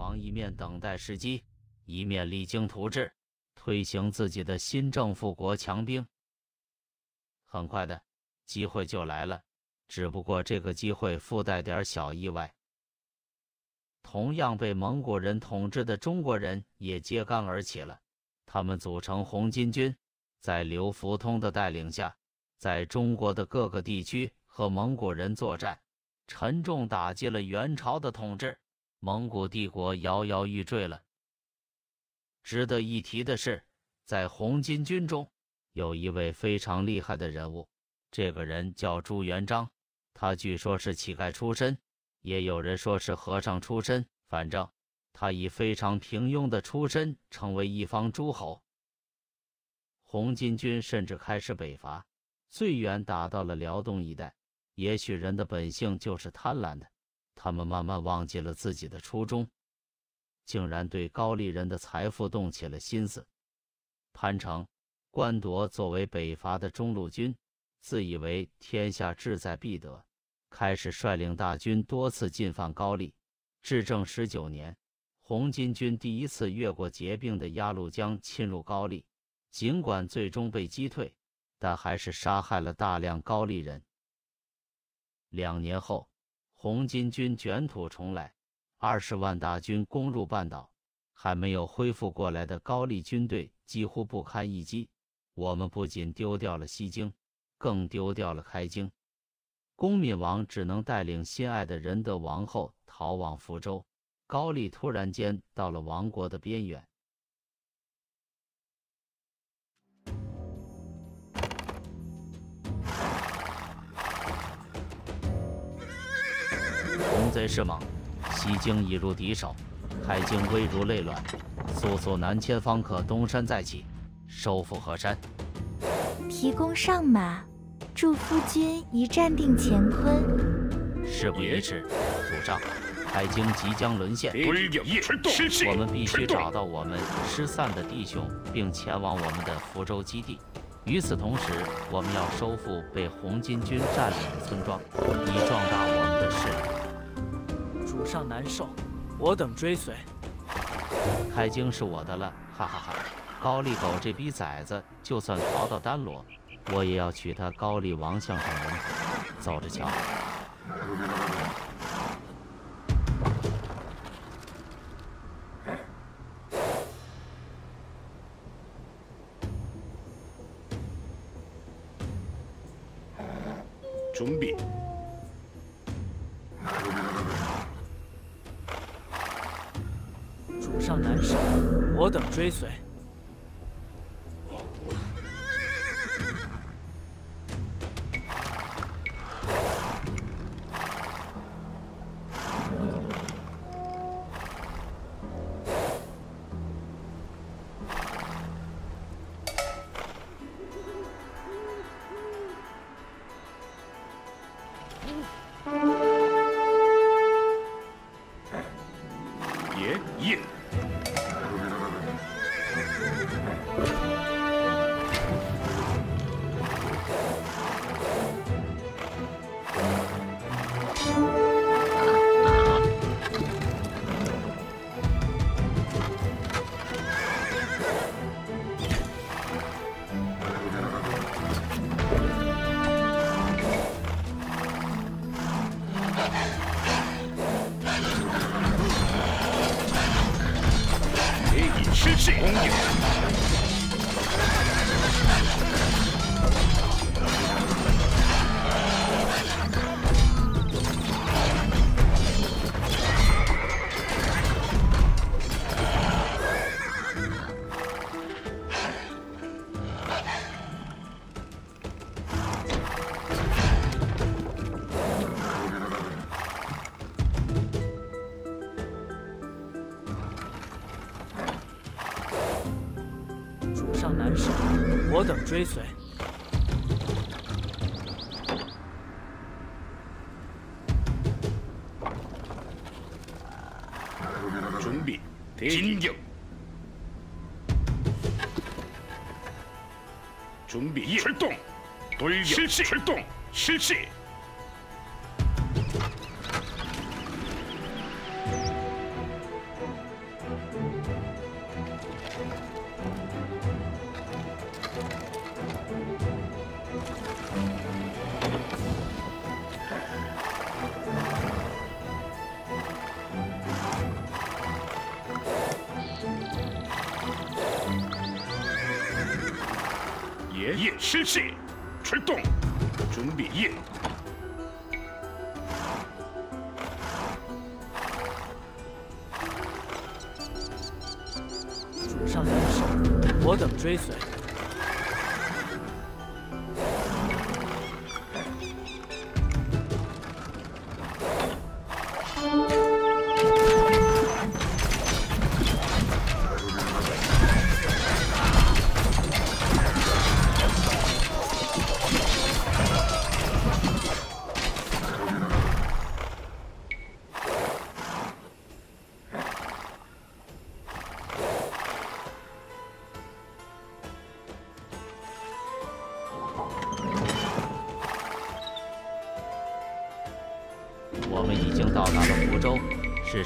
王一面等待时机，一面励精图治，推行自己的新政富国强兵。很快的，机会就来了，只不过这个机会附带点小意外。同样被蒙古人统治的中国人也揭竿而起了，他们组成红巾军，在刘福通的带领下，在中国的各个地区和蒙古人作战。沉重打击了元朝的统治，蒙古帝国摇摇欲坠了。值得一提的是，在红巾军中有一位非常厉害的人物，这个人叫朱元璋。他据说是乞丐出身，也有人说是和尚出身，反正他以非常平庸的出身成为一方诸侯。红巾军甚至开始北伐，最远打到了辽东一带。也许人的本性就是贪婪的，他们慢慢忘记了自己的初衷，竟然对高丽人的财富动起了心思。潘成、官铎作为北伐的中路军，自以为天下志在必得，开始率领大军多次进犯高丽。至正十九年，红巾军第一次越过结冰的鸭绿江侵入高丽，尽管最终被击退，但还是杀害了大量高丽人。两年后，红巾军卷土重来，二十万大军攻入半岛，还没有恢复过来的高丽军队几乎不堪一击。我们不仅丢掉了西京，更丢掉了开京。恭敏王只能带领心爱的仁德王后逃往福州。高丽突然间到了亡国的边缘。贼势猛，西京已入敌手，海京危如累卵，速速南迁，方可东山再起，收复河山。提供上马，祝夫君一战定乾坤。事不宜迟，主上，海京即将沦陷，我们必须找到我们失散的弟兄，并前往我们的福州基地。与此同时，我们要收复被红巾军占领的村庄，以壮大我们的势力。主上难受，我等追随。开京是我的了，哈哈哈！高丽狗这逼崽子，就算逃到丹罗，我也要娶他高丽王相上门。走着瞧。准备。我等追随。吃气，动。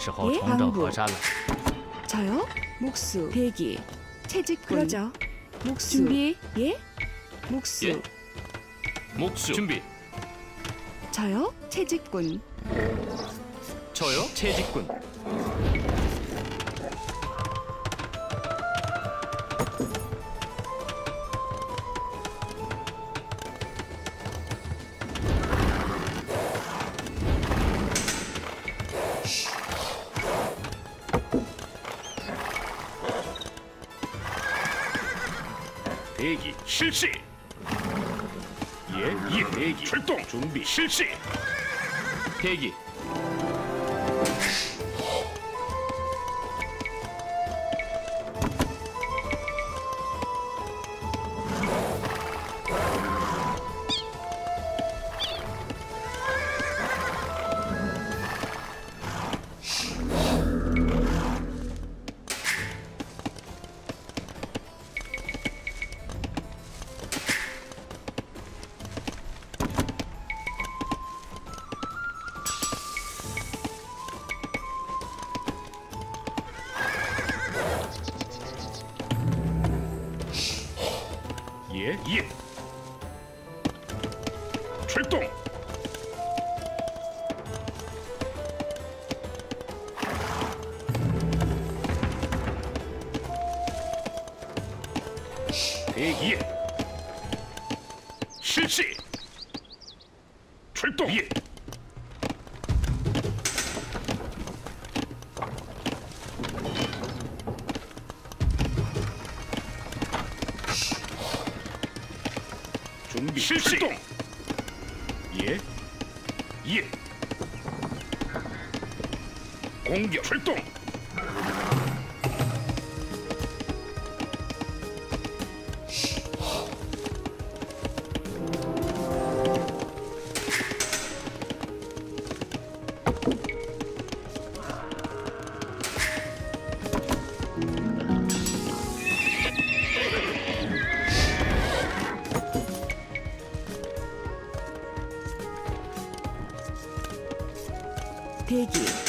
时候예重整 항구 河山了。 저요? 목수 대기 채직군 그러죠 목수 준비. 예? 목수 예. 목수. 준비. 저요? 채직군 저요. 채직군. 실시. 대기. piggy.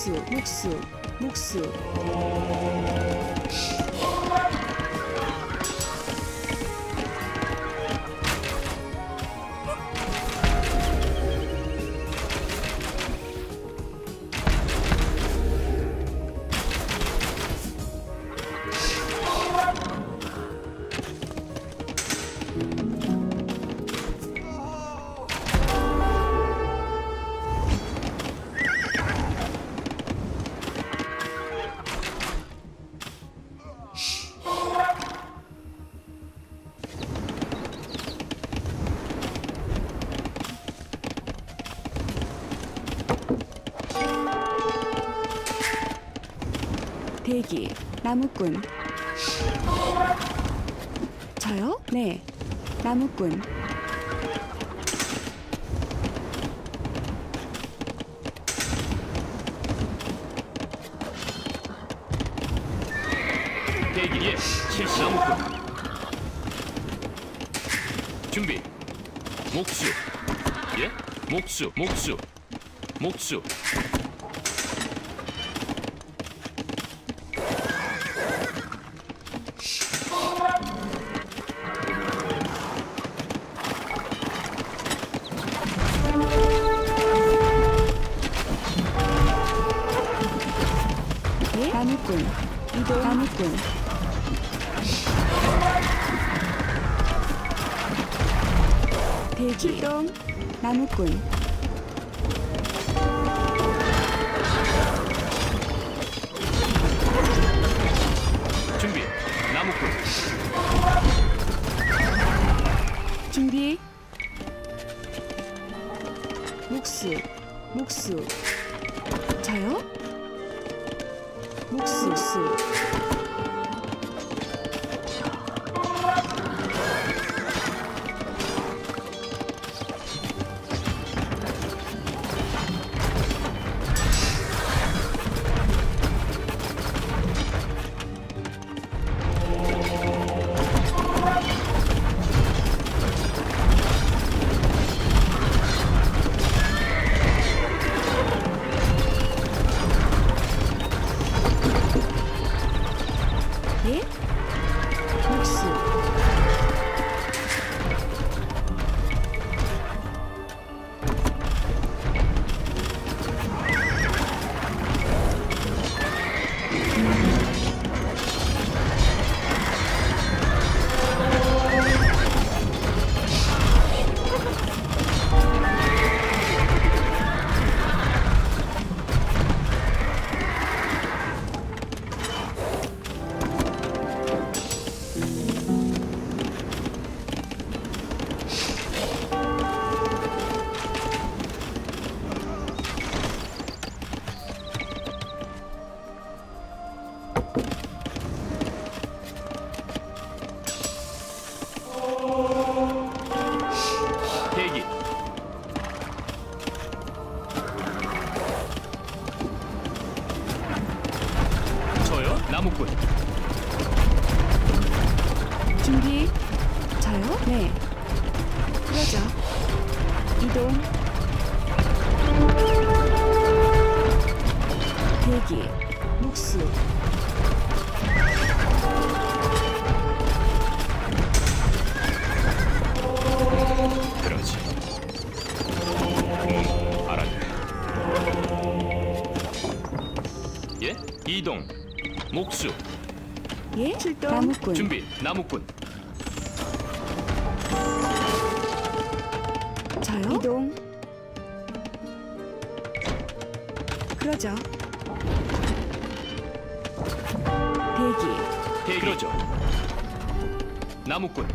목수 목수 목수 대기 나무꾼 저요? 네 나무꾼 대기. 예. 실시. 나무꾼. 준비. 목수. 예? 목수. 목수. 목수. quickly. 준비 저요? 네 그러죠 이동 대기 목수 그러지. 음, 알았네. 예? 이동. 목수. 예? 출동 나무꾼 준비. 나무꾼. 저요? 이동 그러죠 대기 대기. 그러죠. 나무꾼.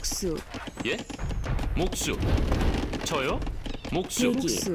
목수 예? 목수 저요? 목수 목수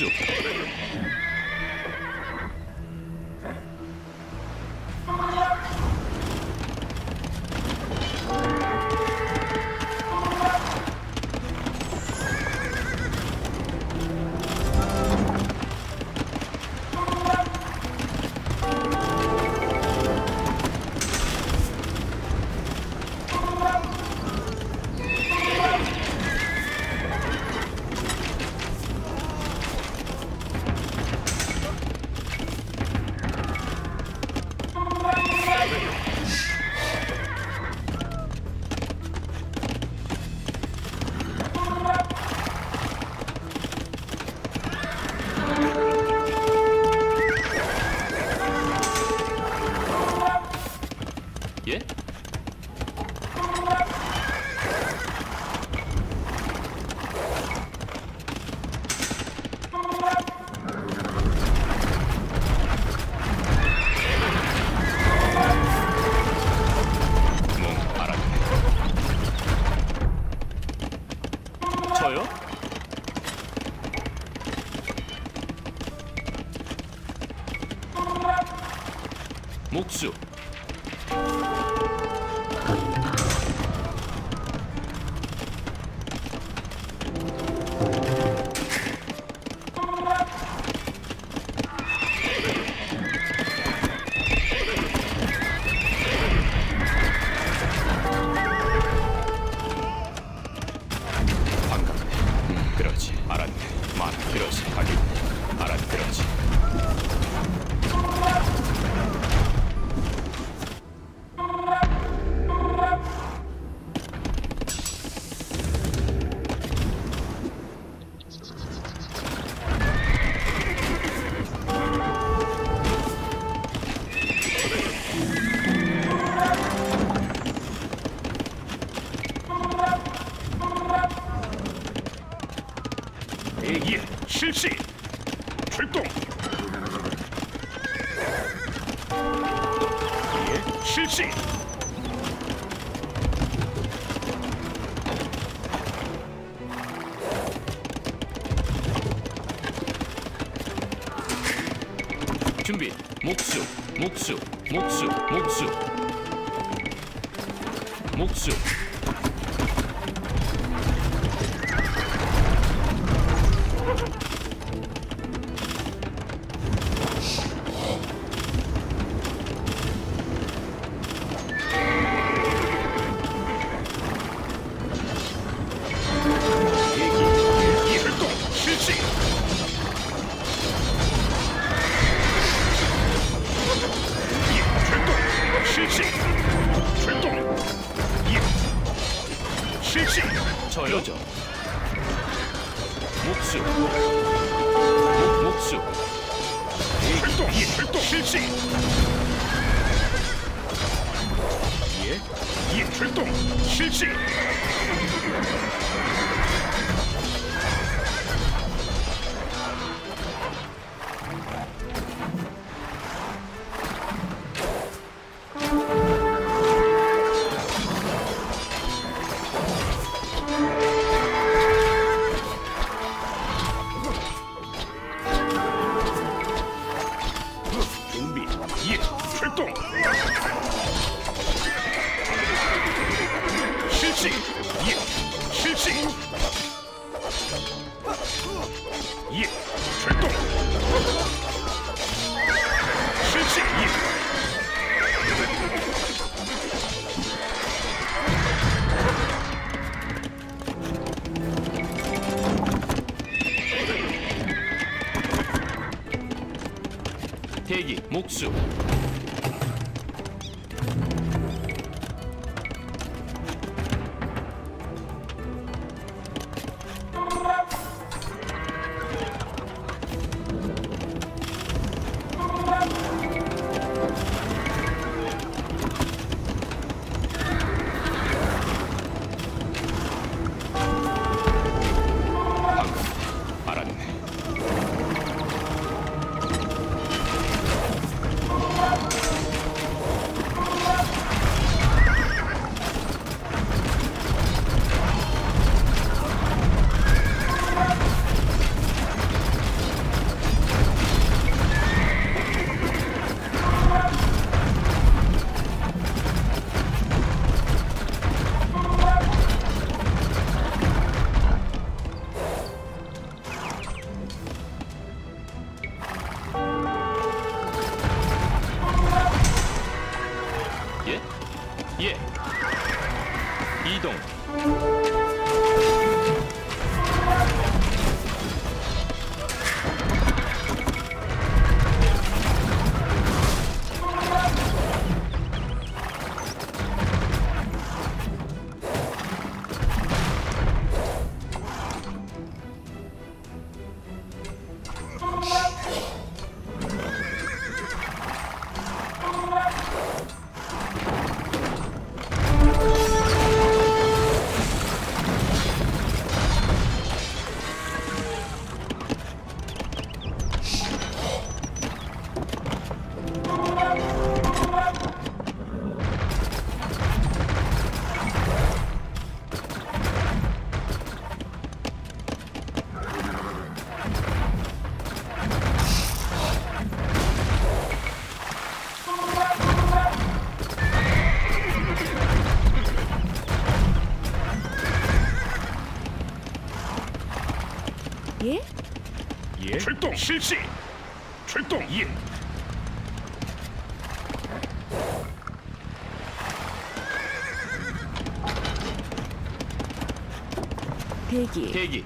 Council. soon. 全动，失气，全动，一，黑脊，黑脊。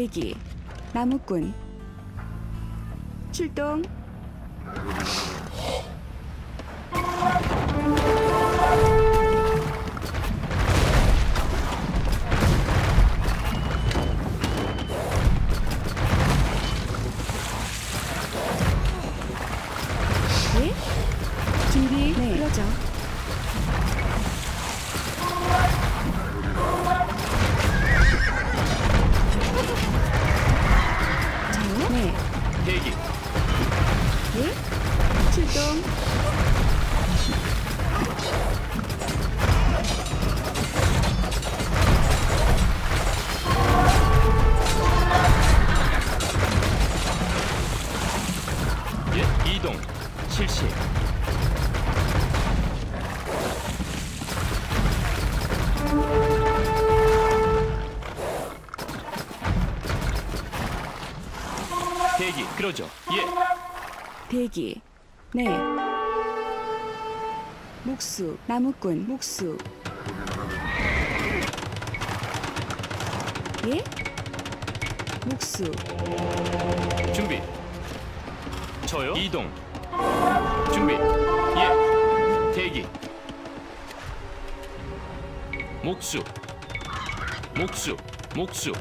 대기. 나무꾼. 출동. 그러죠. 예. 대기. 네. 목수, 나무꾼, 목수. 예? 목수, 준비. 저요? 이동. 준비. 예. 대기. 목수. 목수. 목수.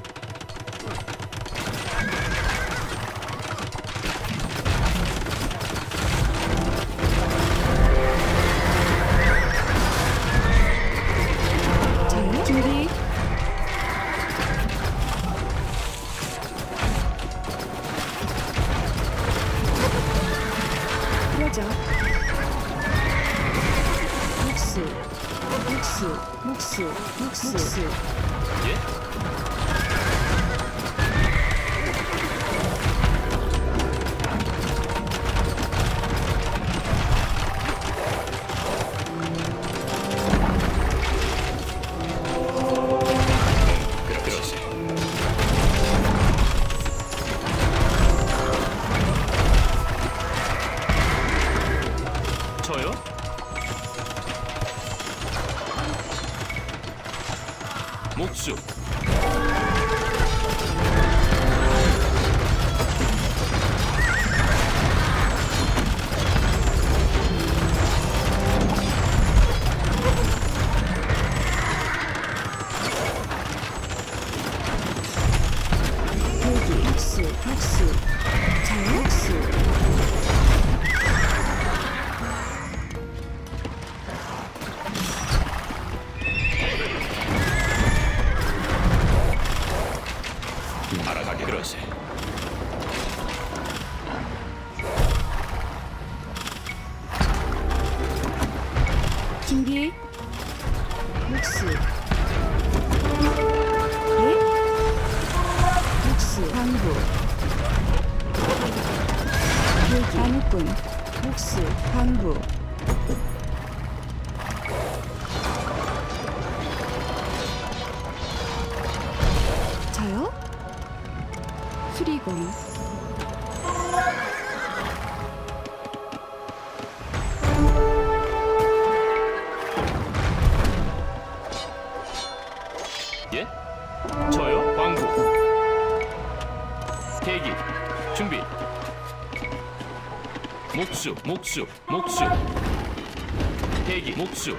진기 육수 예? 육수 당구. 예, 나무꾼 육수 당구. 저요? 수리공 手目視定義。目視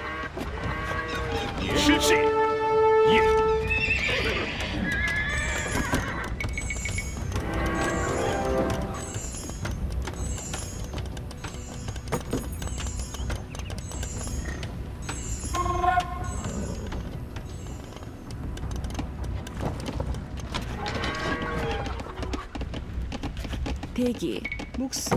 指目数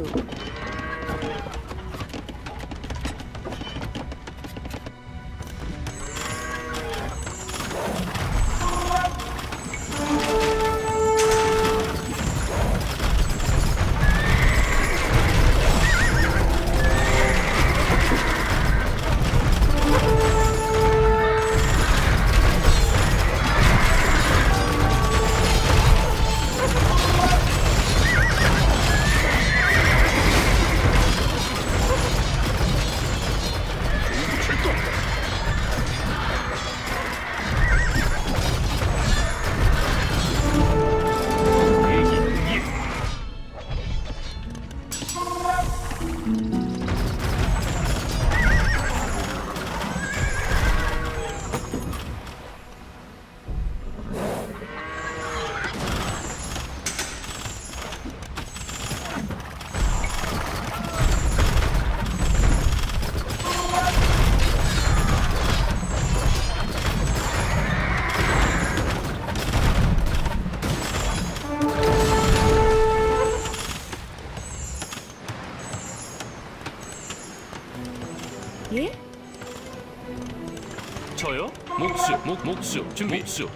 목, 목수. 준비. 목수.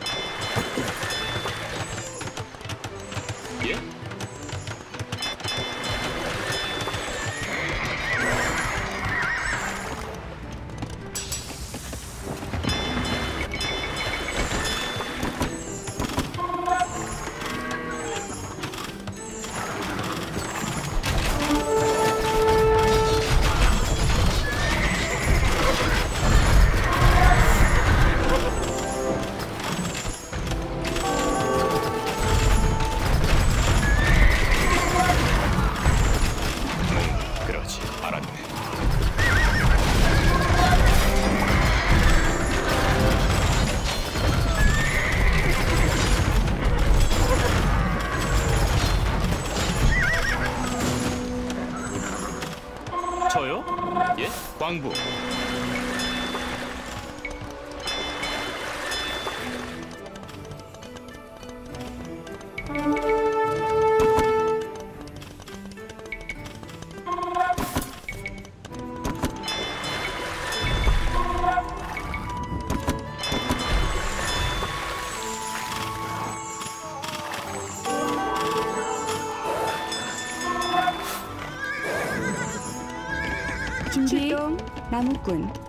I'm Oakland.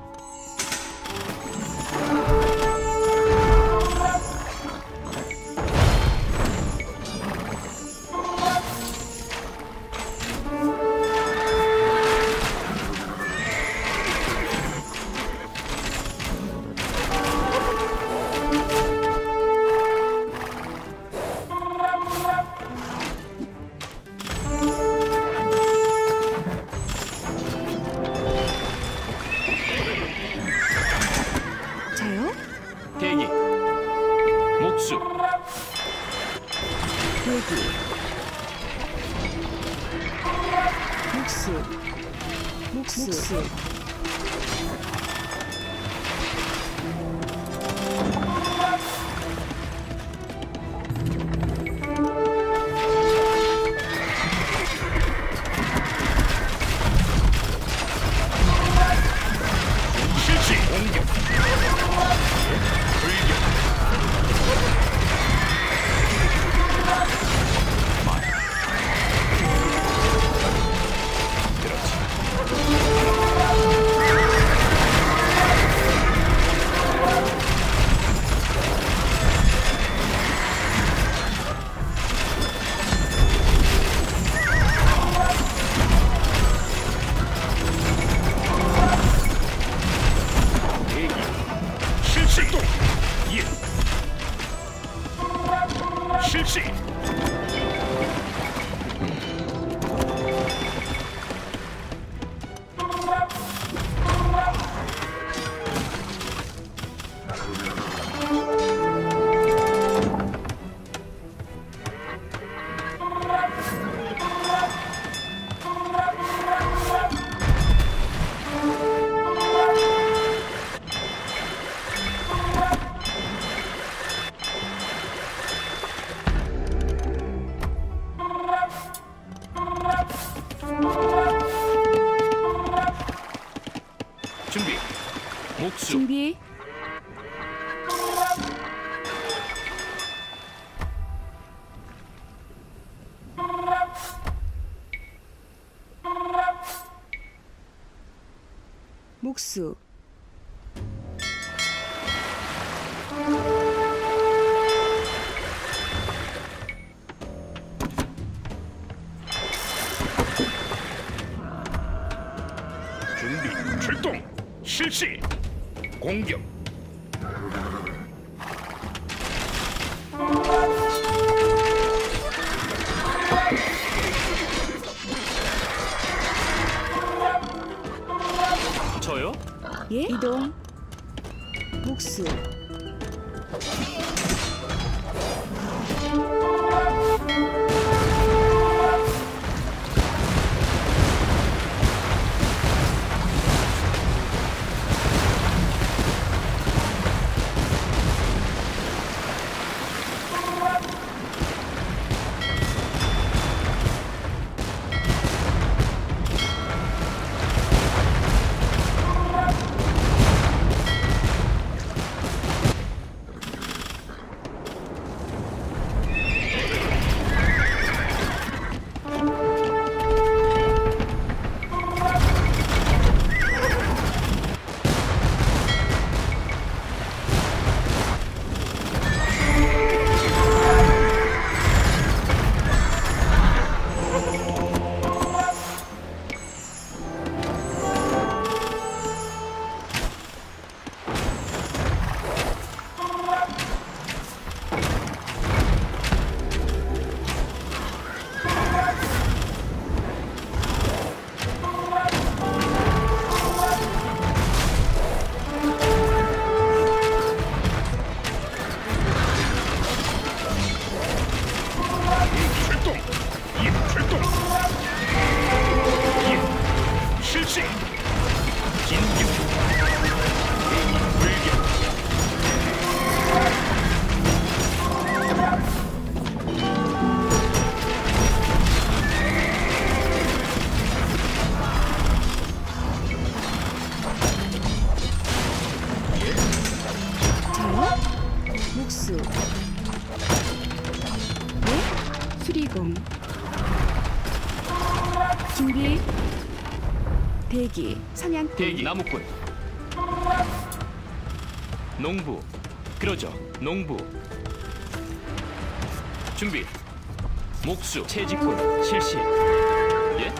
접수. 채집꾼 실시. 예?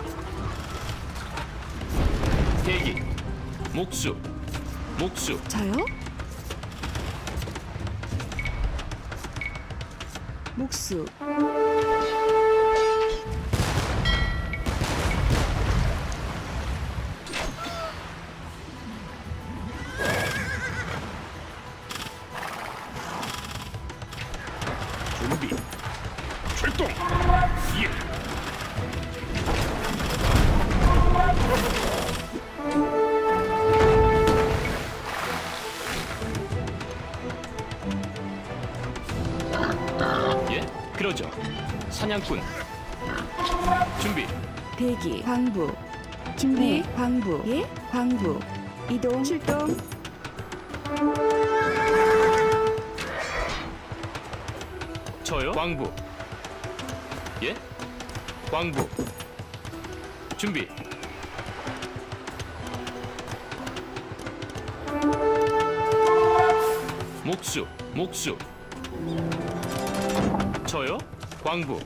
대기. 목수. 목수. 저요? 목수. 광부 예? 광부 이동 출동 저요? 광부 예? 광부 준비 목수 목수 저요? 광부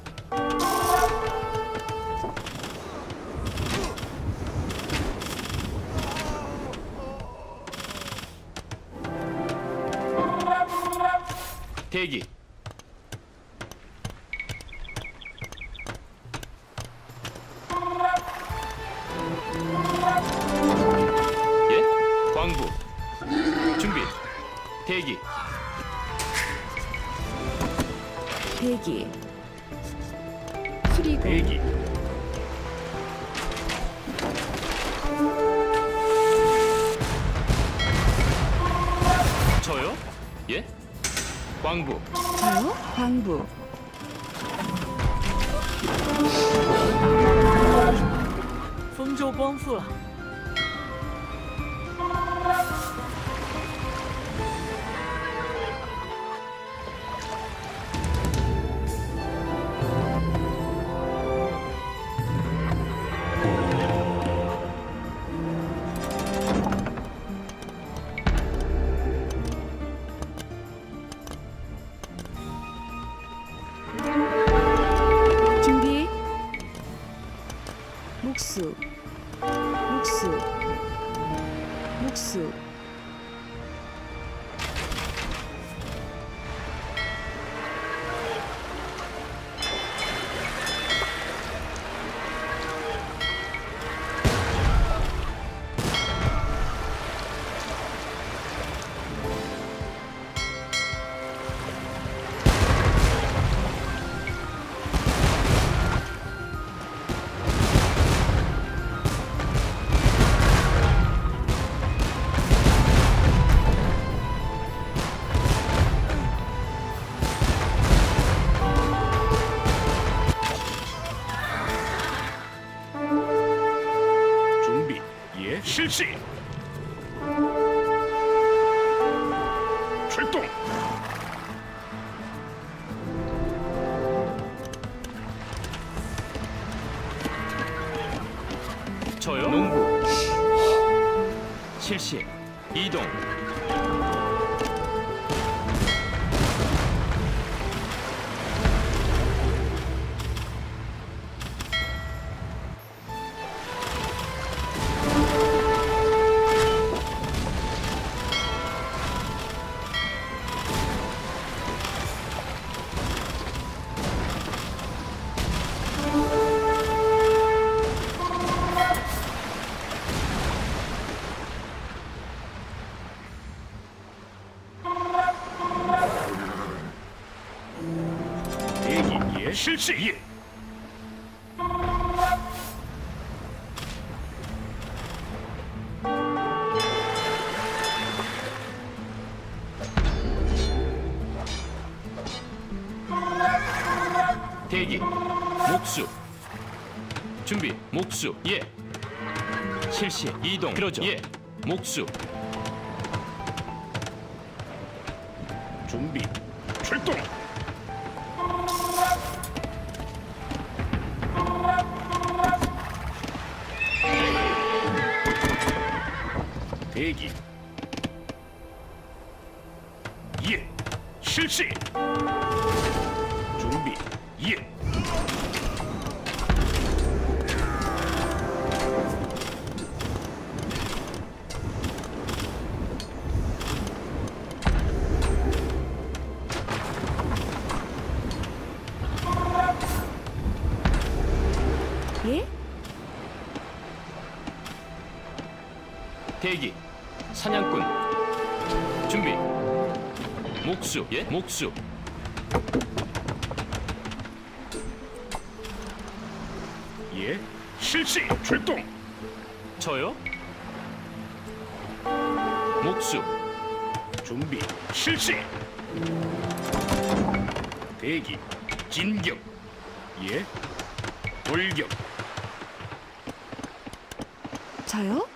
실시. 예. 대기. 목수. 준비. 목수. 예. 실시. 이동. 그러죠. 예. 목수. 대기. 사냥꾼. 준비. 목수. 예. 목수. 예. 실시. 출동. 저요. 목수. 준비. 실시. 대기. 진격. 예. 돌격. 저요?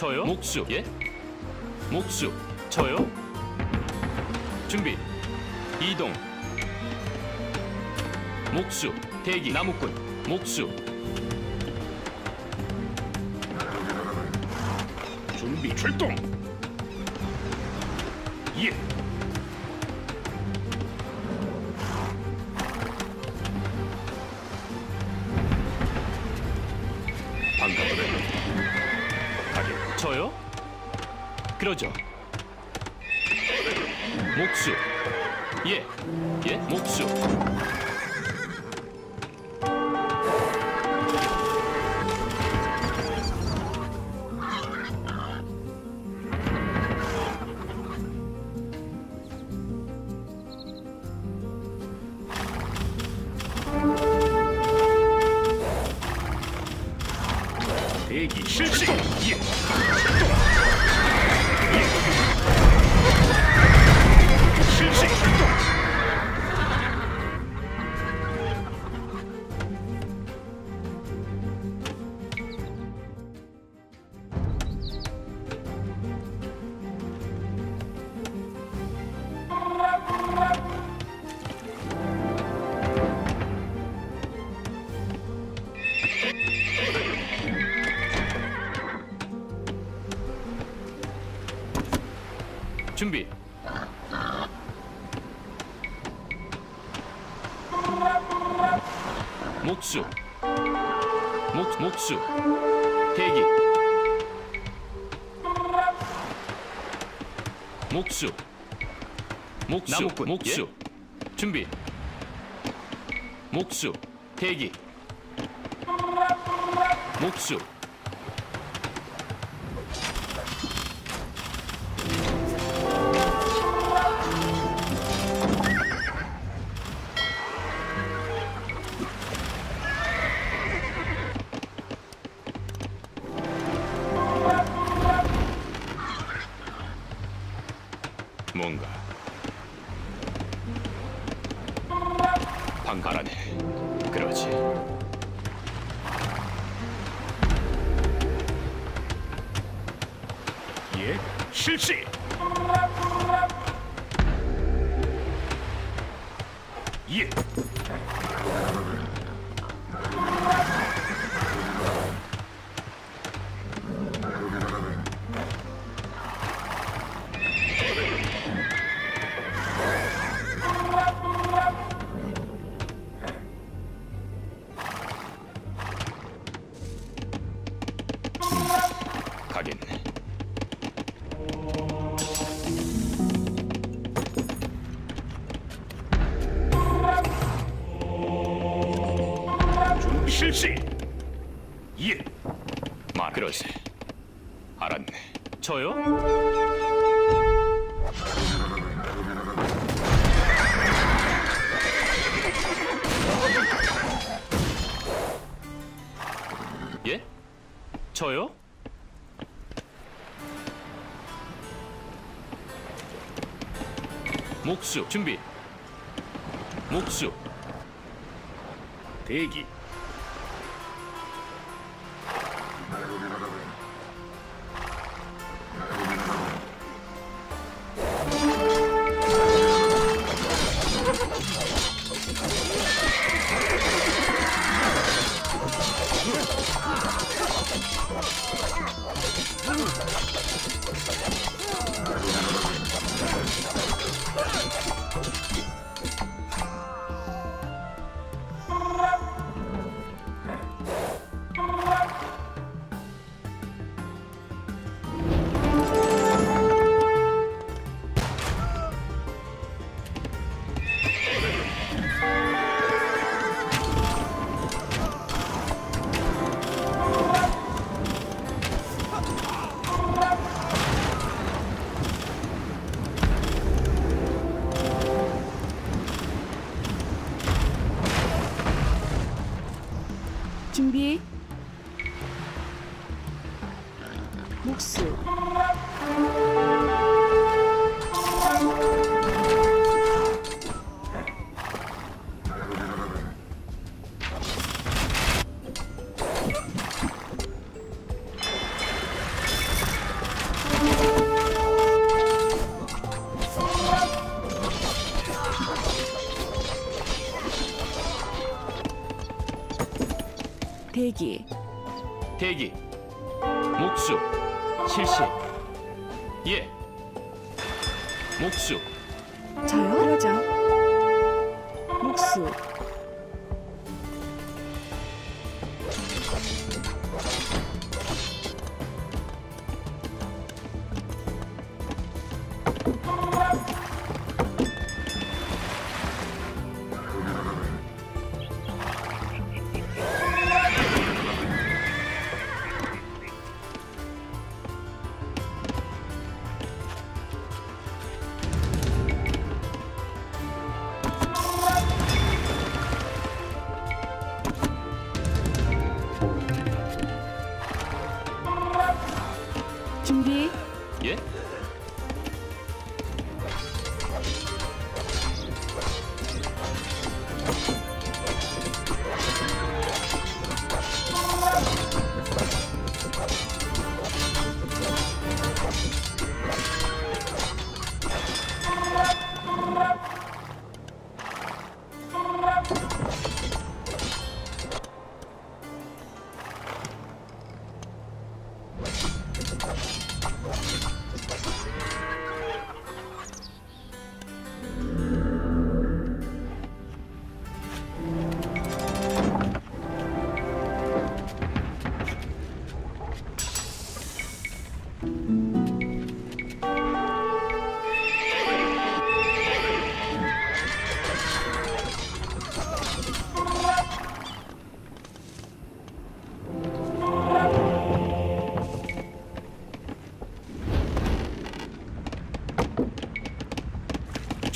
저요. 목수. 예. 목수. 저요. 준비. 이동. 목수. 대기. 나무꾼. 목수. 준비. 출동. 준비. 목수. 목 목수. 대기. 목수. 목수. 나무꾼, 목수. 준비. 목수. 대기. 목수. 목수 준비 목수 대기.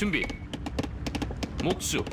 준비. 목수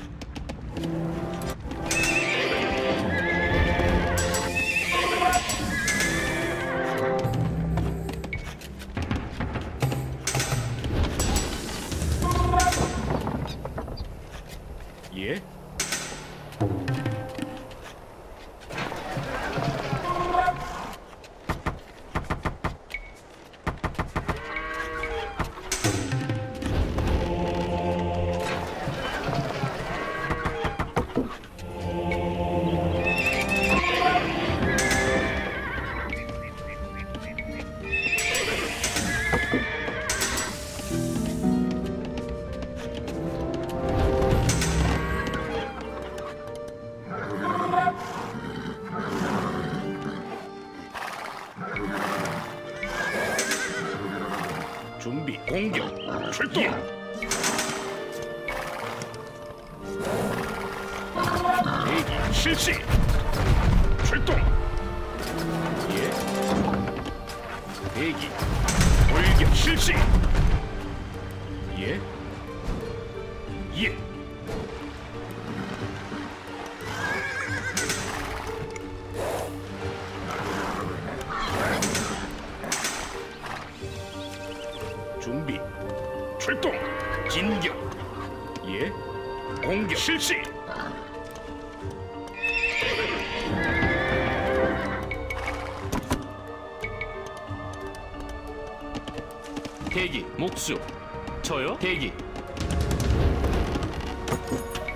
대기.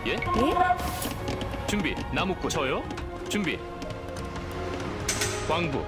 예? 예? 준비. 나무꽃. 저요? 준비. 광부.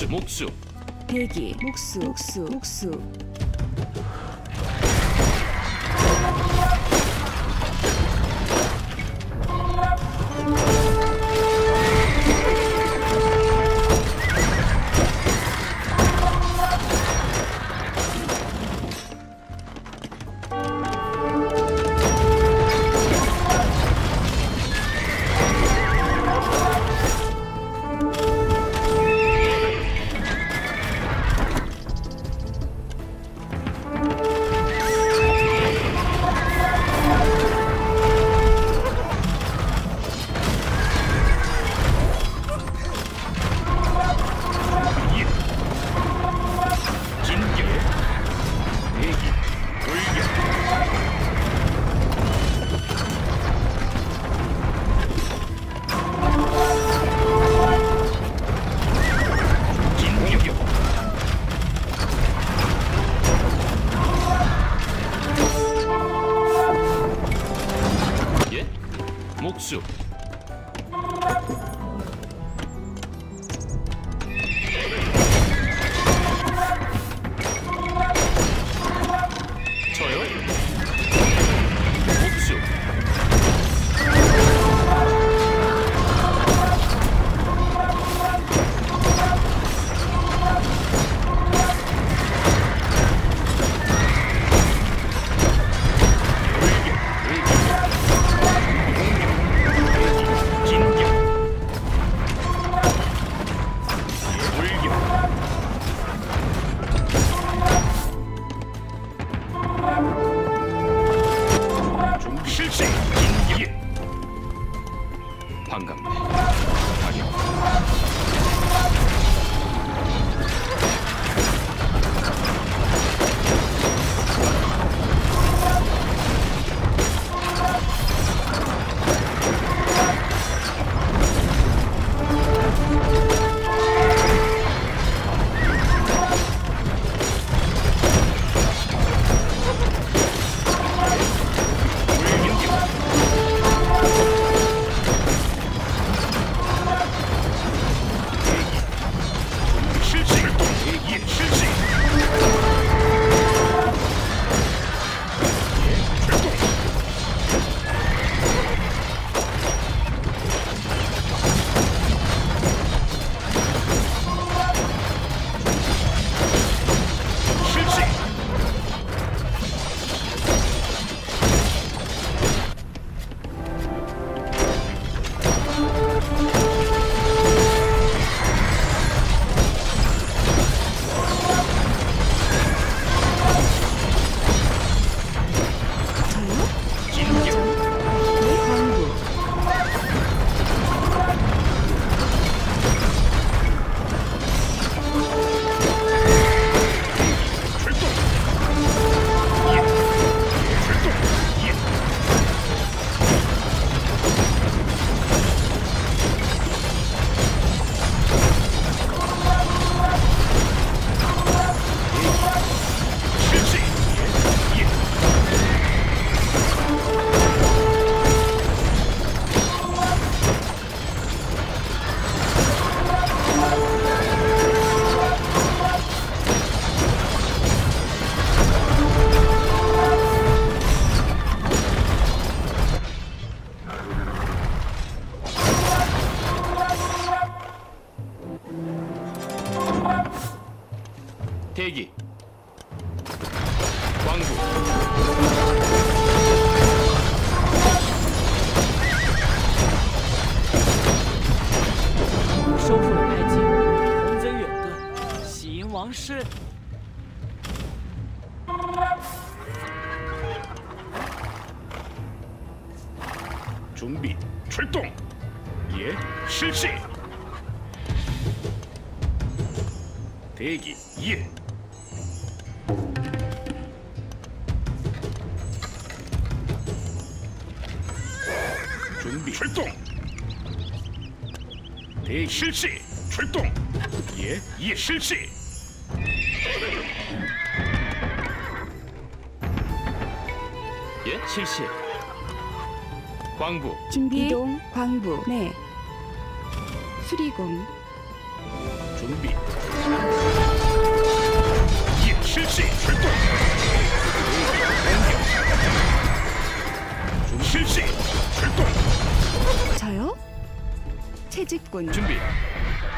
목수 목수. 대기 목수 목수 목수. 실시! 예, 실시. 광부. 준비. 이동, 광부. 네. 네. 수리공. 준비. 예, 실시, 출동! 실시 출동 저요 채집꾼. 준비.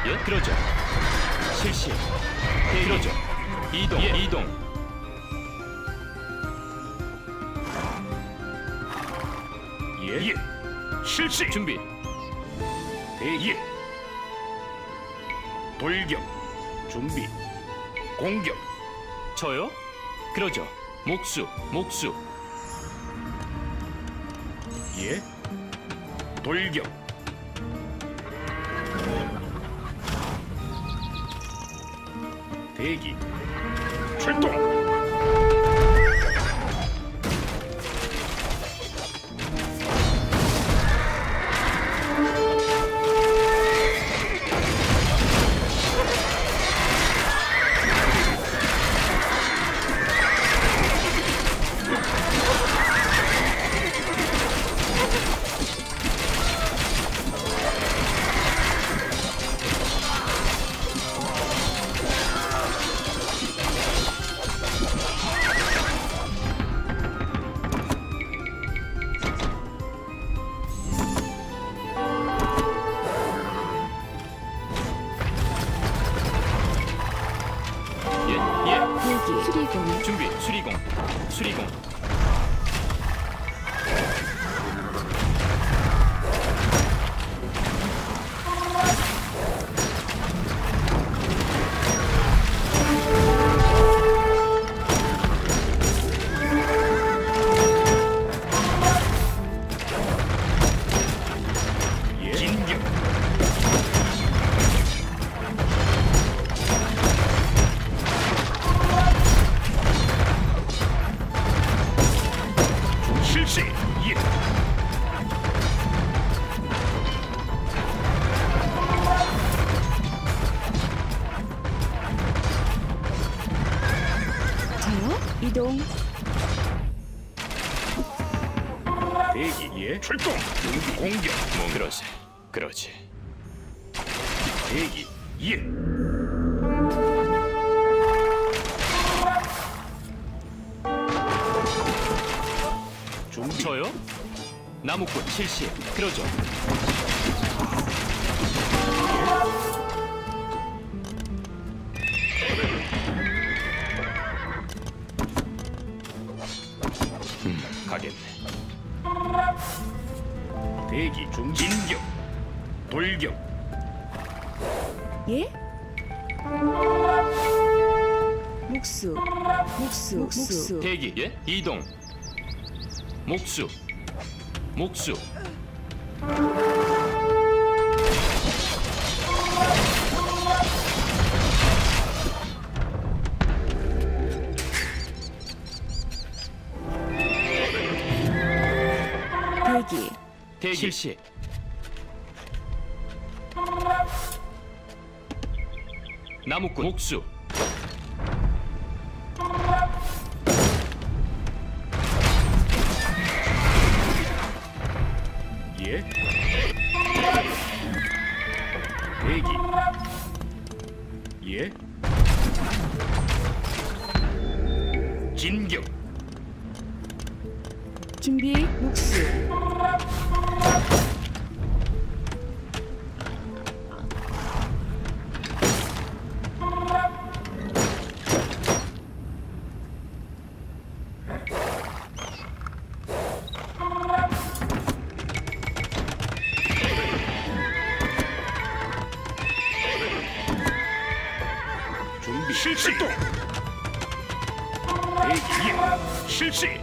예, 그러죠. 실시. 그러죠. 이동. 예, 이동. 예, 예. 실시 준비. 대기. 돌격. 준비. 공격. 저요? 그러죠. 목수, 목수. 이동. 목수. 목수. 대기 대기. 실시. 나무꾼 목수. 失气度，失气。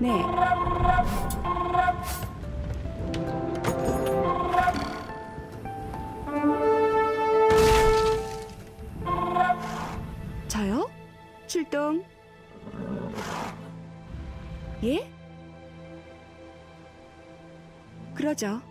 네. 저요? 출동. 예? 그러죠.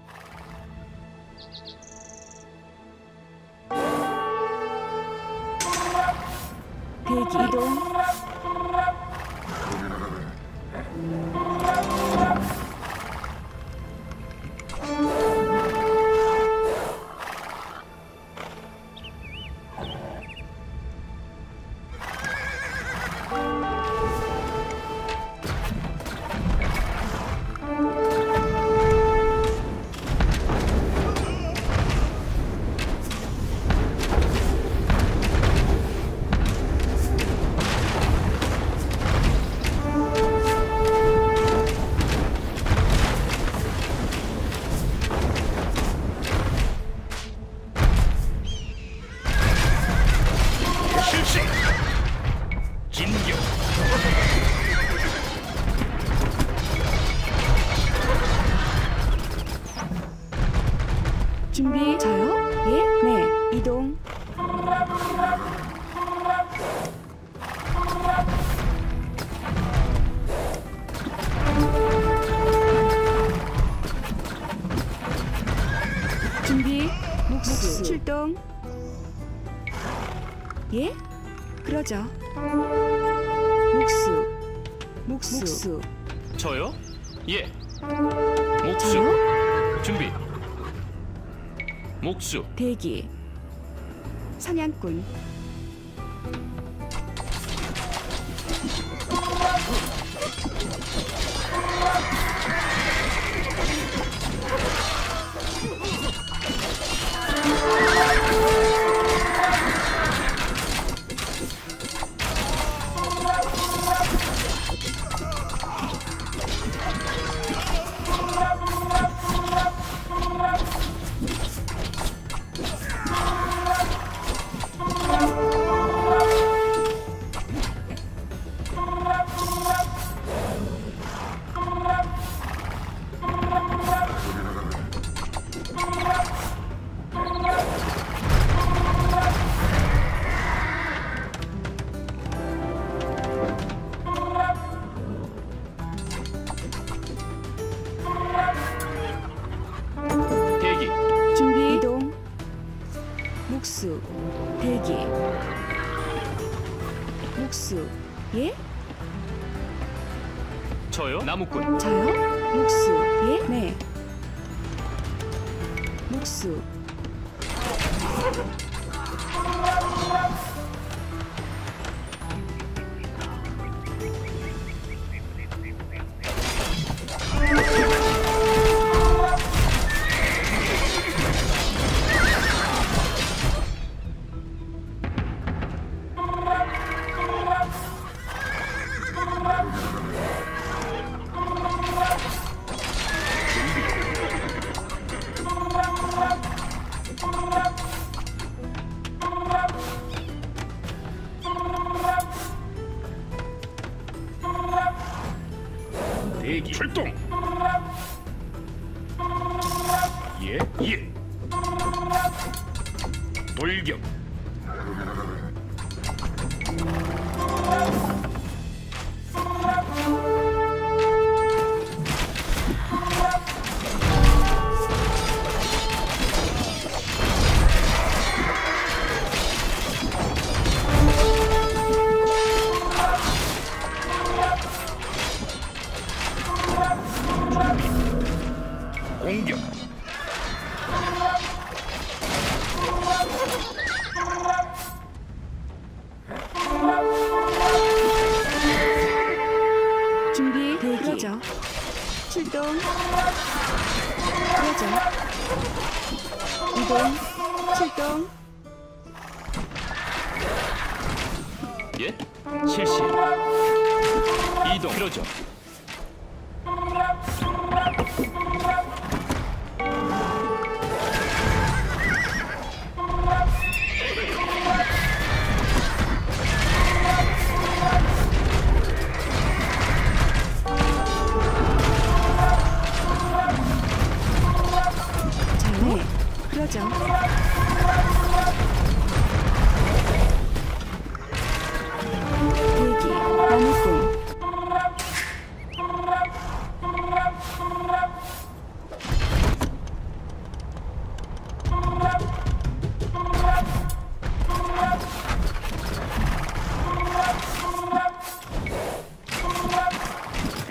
seguir.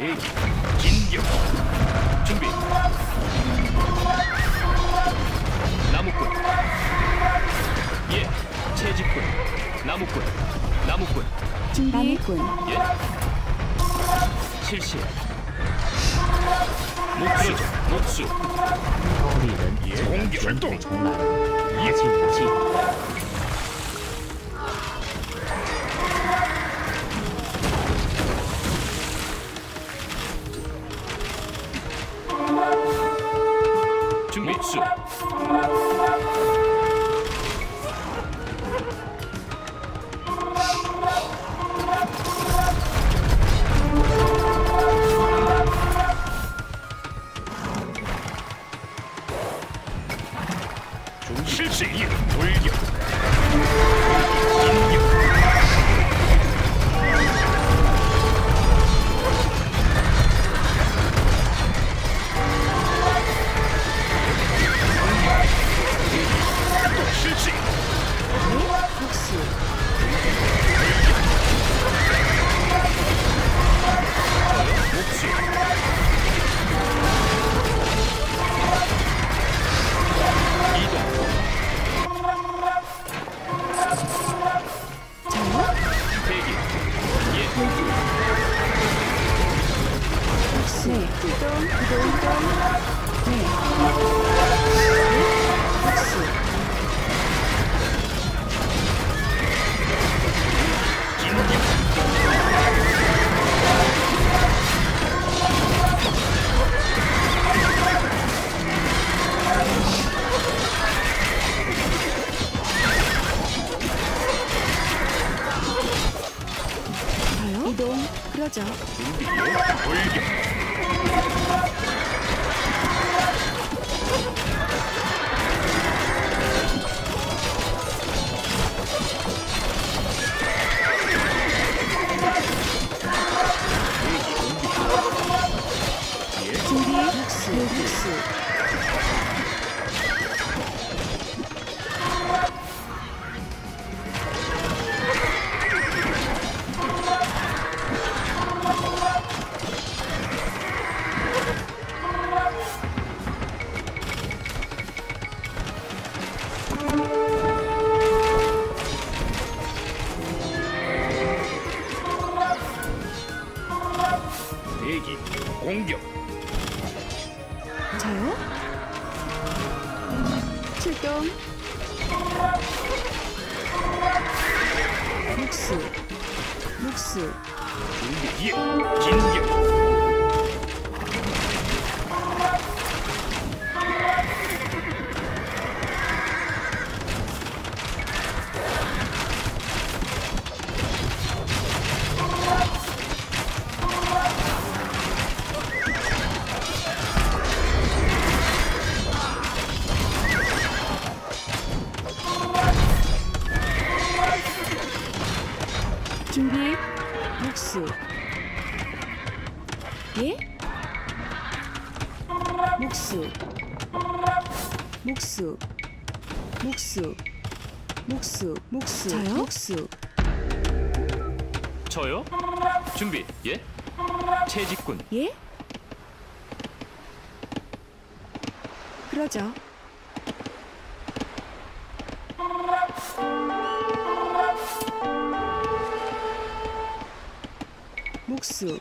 대기. 진격. 준비. 나무꾼. 예. 채집꾼. 나무꾼. 나무꾼. 준비. 나무꾼. 예. 실시. 목수. 목수. 우리는 공격. 출동. 정말. 예. 진지. 대기 공격 저요? 출동. 묵수. 묵수. 준비 예 진격 묵수. 저요? 준비 예 채직군 예? 그러죠. 묵수.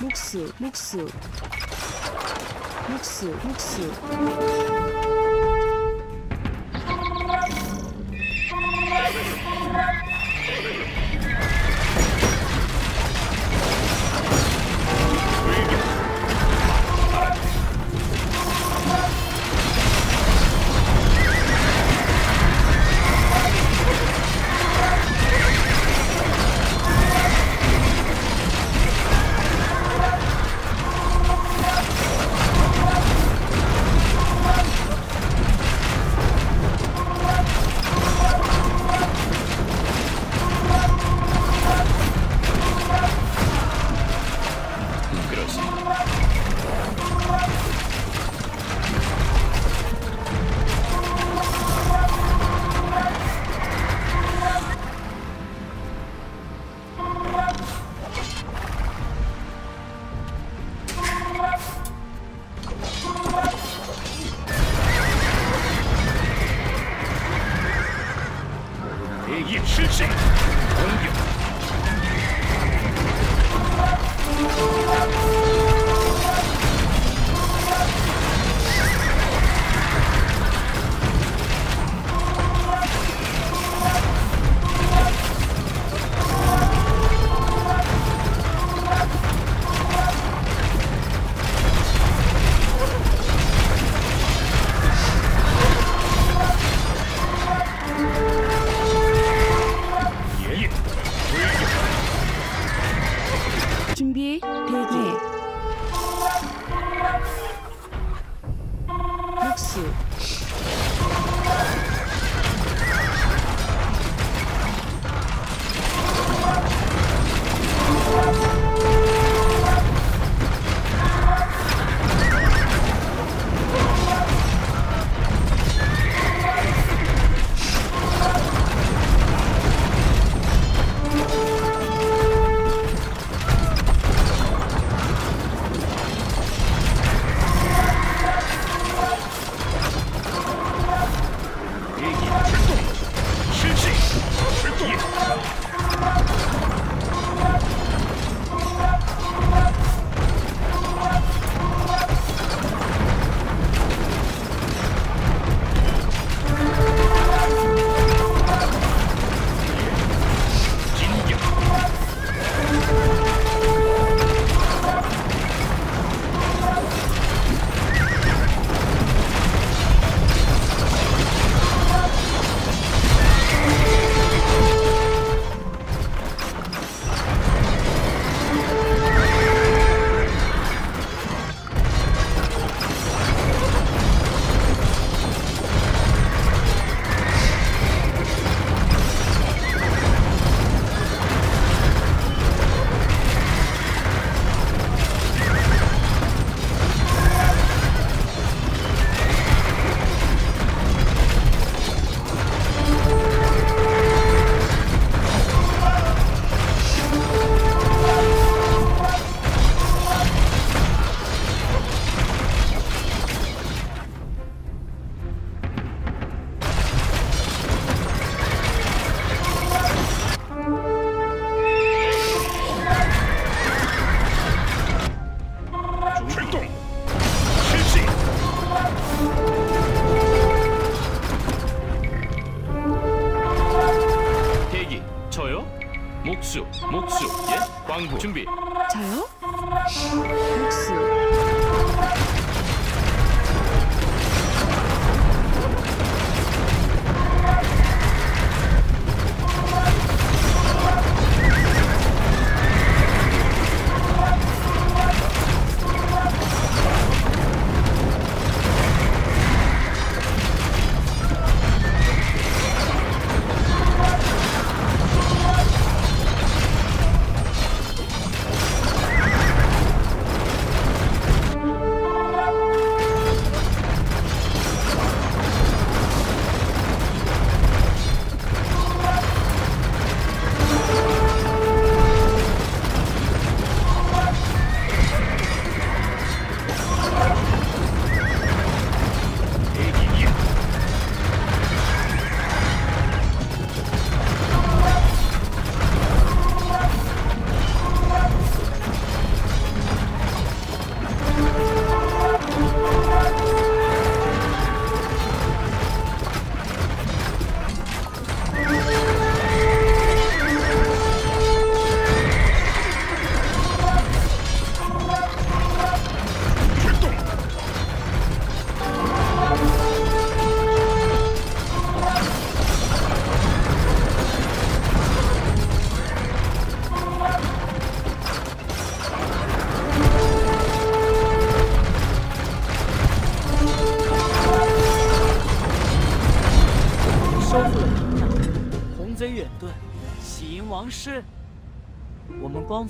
묵수. 묵수. 묵수. 묵수.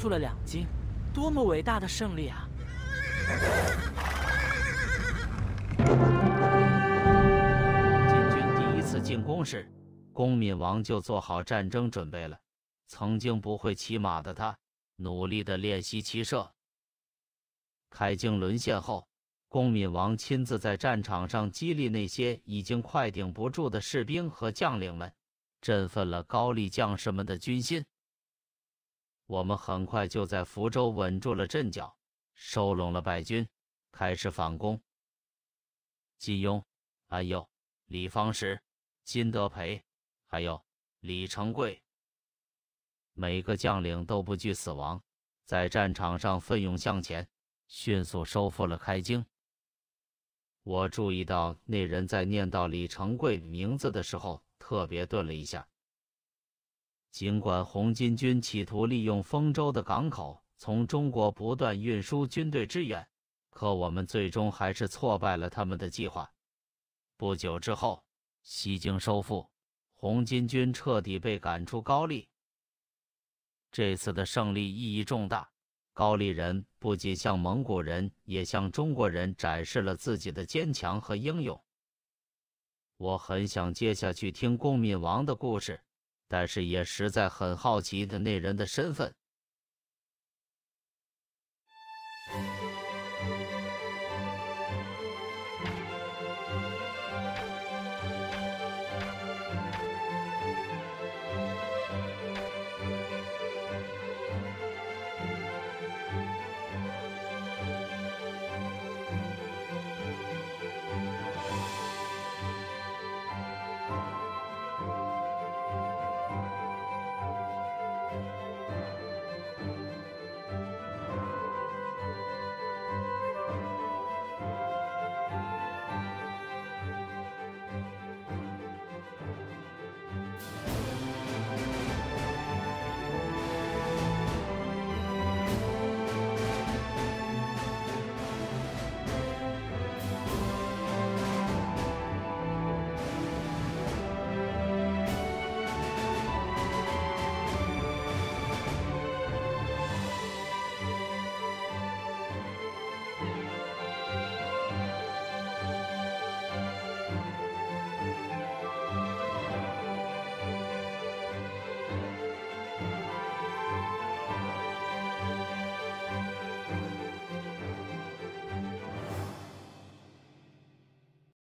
出了两斤，多么伟大的胜利啊！金军第一次进攻时，恭敏王就做好战争准备了。曾经不会骑马的他，努力的练习骑射。开京沦陷后，恭敏王亲自在战场上激励那些已经快顶不住的士兵和将领们，振奋了高丽将士们的军心。我们很快就在福州稳住了阵脚，收拢了败军，开始反攻。金庸，安佑。李方石、金德培，还有李成桂，每个将领都不惧死亡，在战场上奋勇向前，迅速收复了开京。我注意到那人在念到李成桂名字的时候，特别顿了一下。尽管红巾军企图利用丰州的港口从中国不断运输军队支援，可我们最终还是挫败了他们的计划。不久之后，西京收复，红巾军彻底被赶出高丽。这次的胜利意义重大，高丽人不仅向蒙古人，也向中国人展示了自己的坚强和英勇。我很想接下去听恭敏王的故事，但是也实在很好奇的那人的身份。